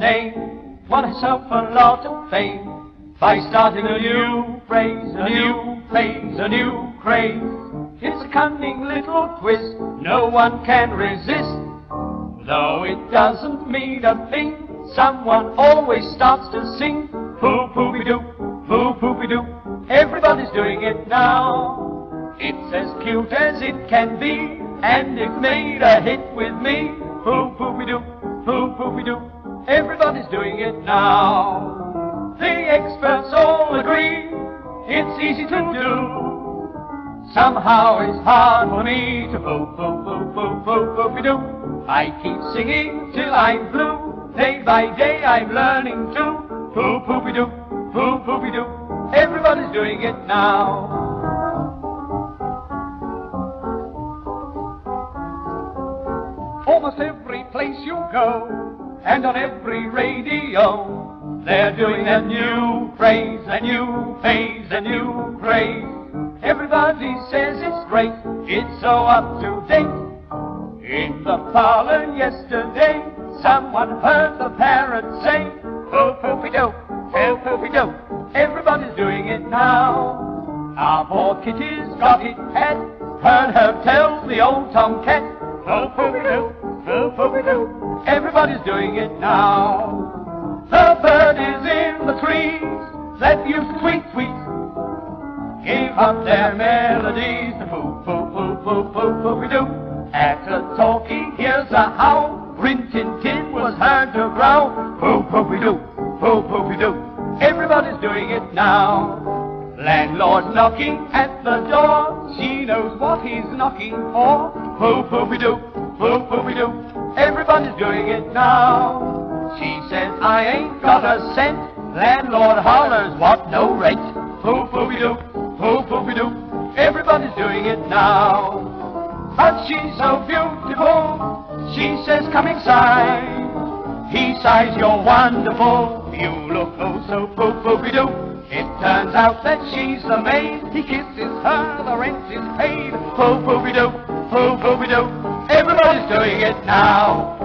name, won herself a lot of fame by starting a new phrase, a new phase, a new craze. It's a cunning little twist, no one can resist. Though it doesn't mean a thing, someone always starts to sing. Poo poopy doo, poo poopy doo. Everybody's doing it now. It's as cute as it can be, and it made a hit with me. Now. The experts all agree it's easy to do. Somehow it's hard for me to poo poo poo poo poo poopy doo. I keep singing till I'm blue. Day by day I'm learning to poo poopy doo, poo poopy doo. Everybody's doing it now. Almost every place you go, and on every radio, they're doing a new phrase, a new phase, a new craze. Everybody says it's great, it's so up to date. In the parlor yesterday, someone heard the parrot say, Poo poopy doo, poo poopy doo. Everybody's doing it now. Our poor kitty's got it had, heard her tell the old tomcat, Poo poopy doo, doo. Everybody's doing it now. The bird is in the trees used to tweet tweet, gave up their melodies to poo poo poo poo poo poopy doo. After talking, here's a howl. Rin Tin Tin was heard to growl. Poo poopy doo, poo poopy doo. Everybody's doing it now. Landlord knocking at the door. She knows what he's knocking for. Poo poopy doo, poo poopy doo. Everybody's doing it now. She says, I ain't got a cent. Landlord hollers, what no rent. Poo poopy doo, poo poopy doo. Everybody's doing it now. But she's so beautiful. She says, come inside. He sighs, you're wonderful. You look oh so poo poopy doo. It turns out that she's the maid. He kisses her, the rent is paid. Poo poopy doo, poo poopy doo. Doing it now.